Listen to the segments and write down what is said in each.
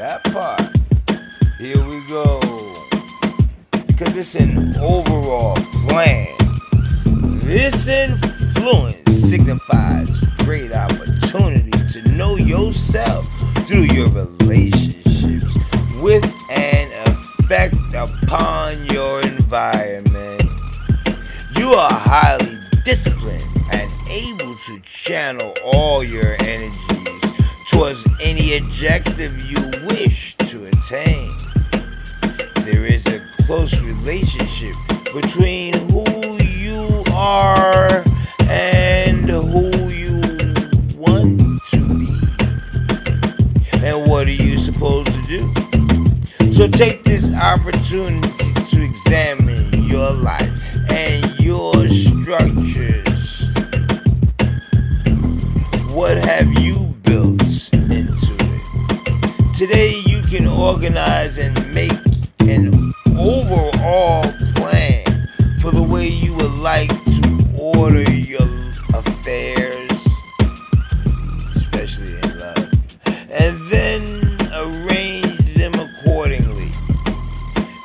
that part. Here we go. Because it's an overall plan. This influence signifies great opportunity to know yourself through your relationships with an effect upon your environment. You are highly disciplined and able to channel all your energies towards any objective you wish to attain. There is a close relationship between who you are and who you want to be. And what are you supposed to do? So take this opportunity to examine organize and make an overall plan for the way you would like to order your affairs, especially in love, and then arrange them accordingly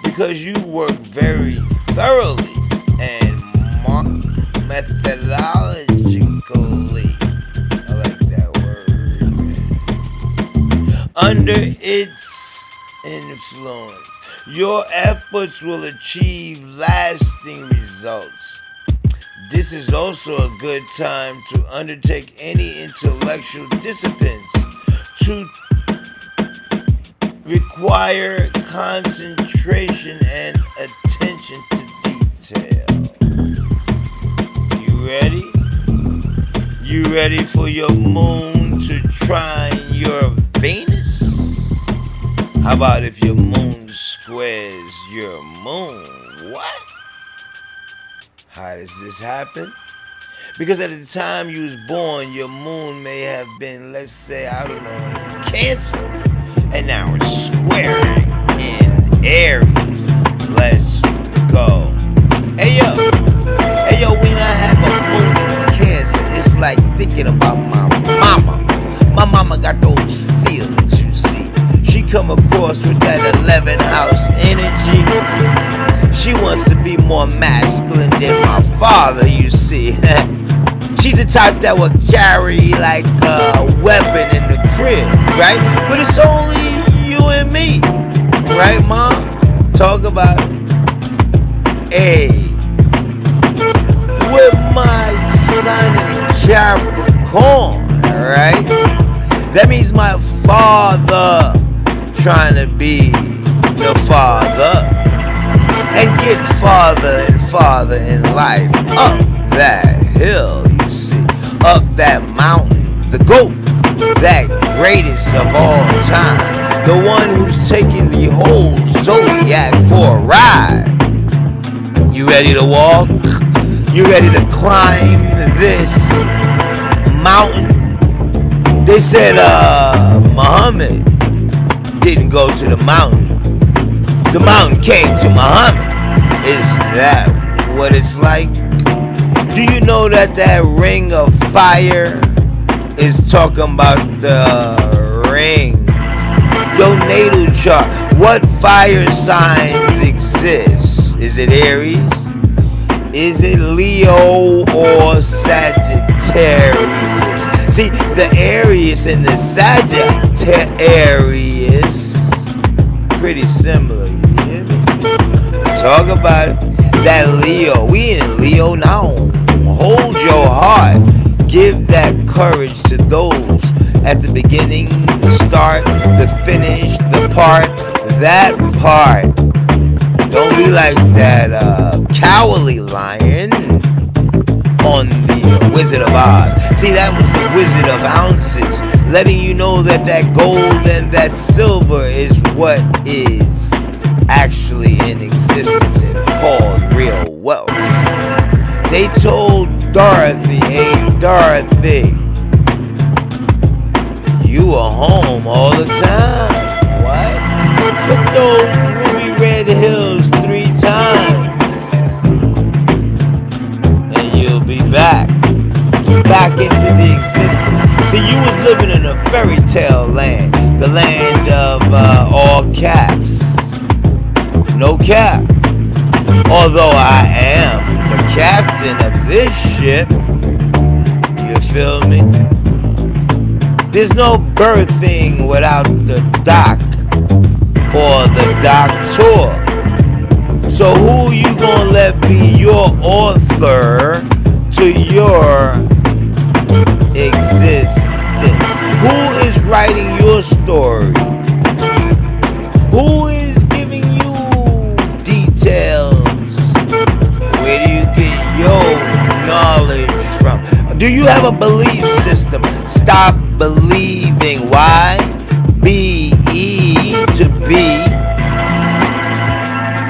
because you work very thoroughly and methodologically. I like that word. Under its influence, your efforts will achieve lasting results. This is also a good time to undertake any intellectual disciplines to require concentration and attention to detail. You ready? You ready for your moon to trine your Venus? How about if your moon squares your moon? What? How does this happen? Because at the time you was born, your moon may have been, let's say, I don't know, in Cancer, and now it's squaring come across with that 11 house energy. She wants to be more masculine than my father, you see. She's the type that would carry like a weapon in the crib, right? But it's only you and me, right, mom? Talk about it. Hey, with my son in Capricorn, right? That means my father trying to be the father and get farther and farther in life up that hill, you see, up that mountain, the goat, that greatest of all time, the one who's taking the whole zodiac for a ride. You ready to walk? You ready to climb this mountain? They said uh Muhammad didn't go to the mountain. The mountain came to Muhammad. Is that what it's like? Do you know that that ring of fire is talking about the ring? Your natal chart. What fire signs exist? Is it Aries? Is it Leo or Sagittarius? See, the Aries and the Sagittarius pretty similar, you hear me? Talk about it. That Leo, we in Leo now. Hold your heart. Give that courage to those at the beginning, the start, the finish, the part, that part. Don't be like that uh, cowardly lion on the Wizard of Oz. See, that was the Wizard of Ounces, letting you know that that gold and that silver is what is actually in existence and called real wealth. They told Dorothy, hey Dorothy, you are home all the time. What? Took those ruby red hills three times. Back into the existence. See, you was living in a fairy tale land. the land of uh, all caps. No cap. Although I am the captain of this ship, you feel me? There's no birthing without the doc or the doctor. So who you gonna let be your author to your existence? Who is writing your story? Who is giving you details? Where do you get your knowledge from? Do you have a belief system? Stop believing. Why? B E to B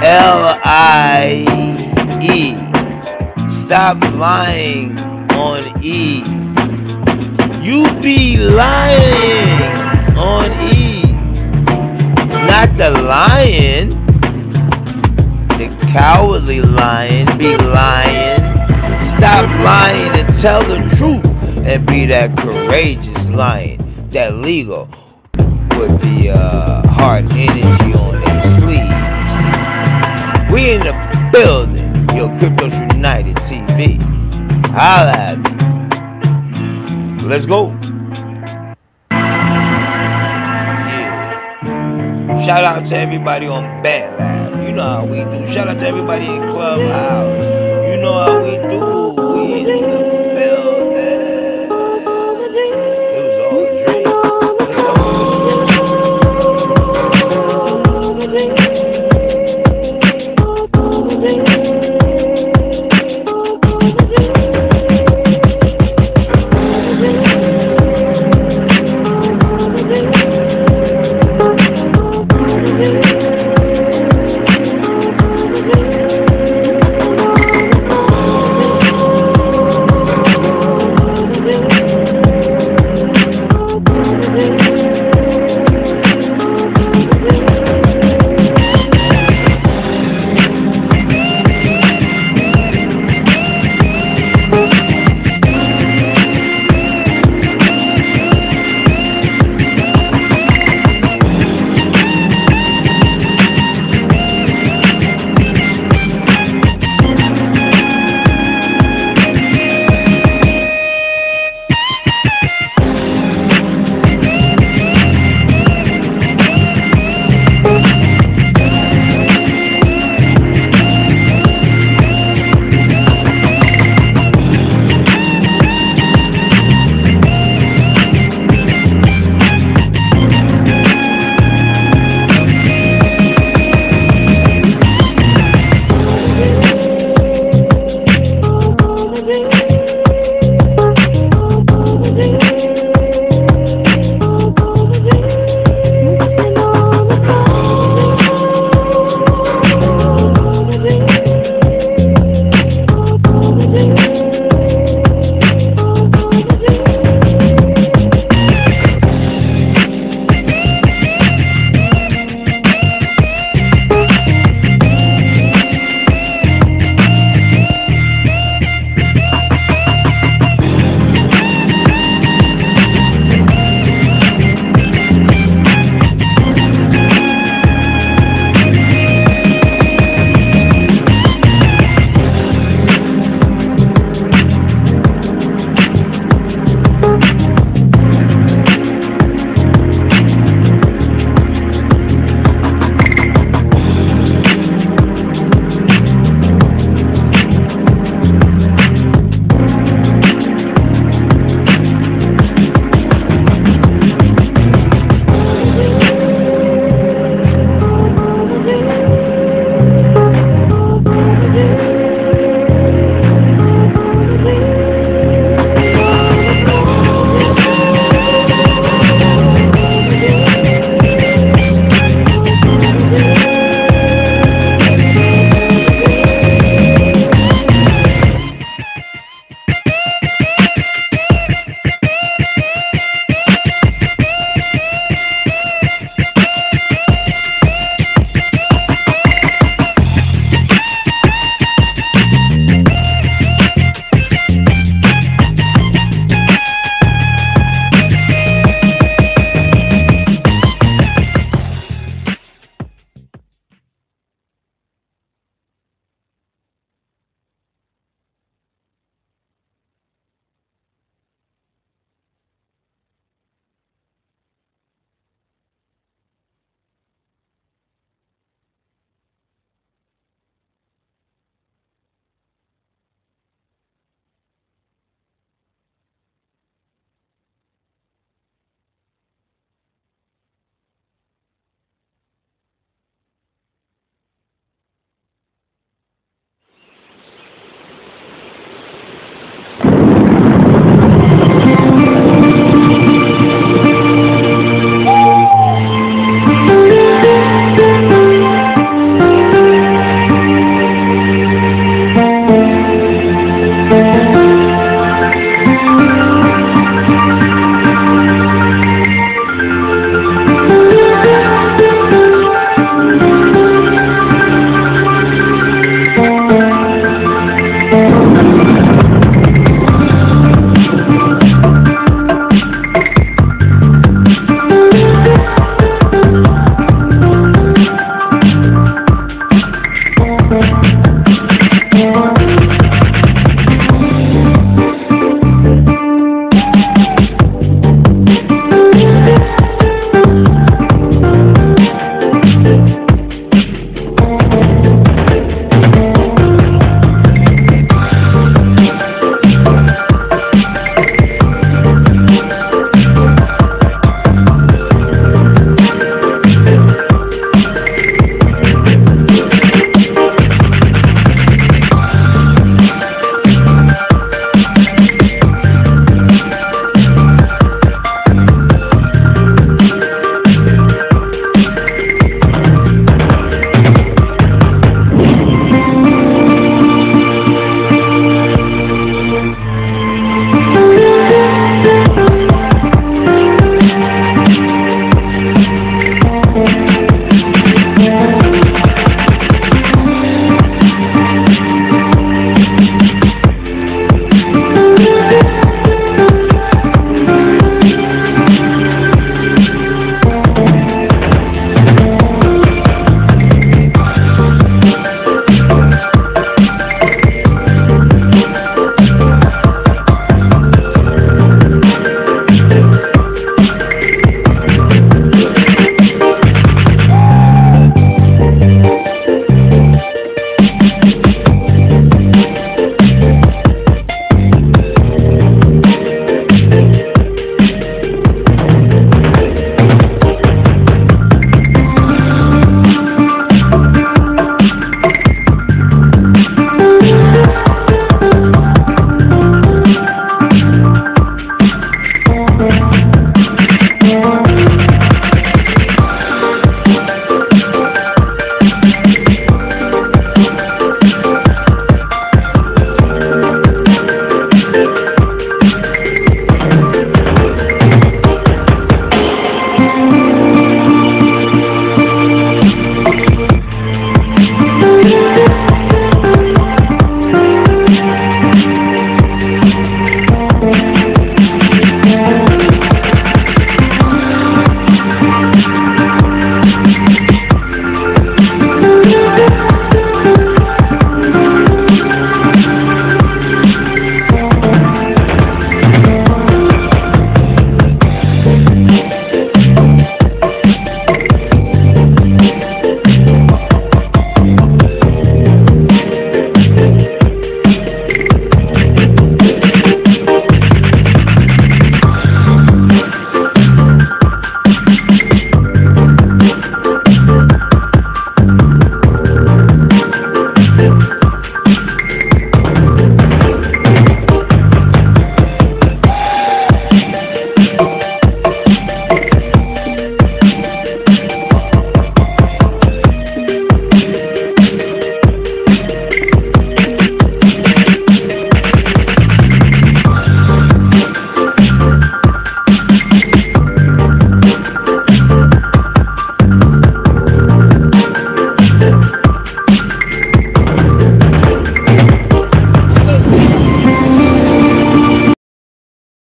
L I E. Stop lying on Eve. You be lying on Eve. Not the lion. The cowardly lion be lying. Stop lying and tell the truth and be that courageous lion. That legal with the uh, hard energy on their sleeve. We in the building. Yo, Cryptos United TV. Holla at me. Let's go. Yeah. Shout out to everybody on Bat Lab. You know how we do. Shout out to everybody in Clubhouse. You know how we do.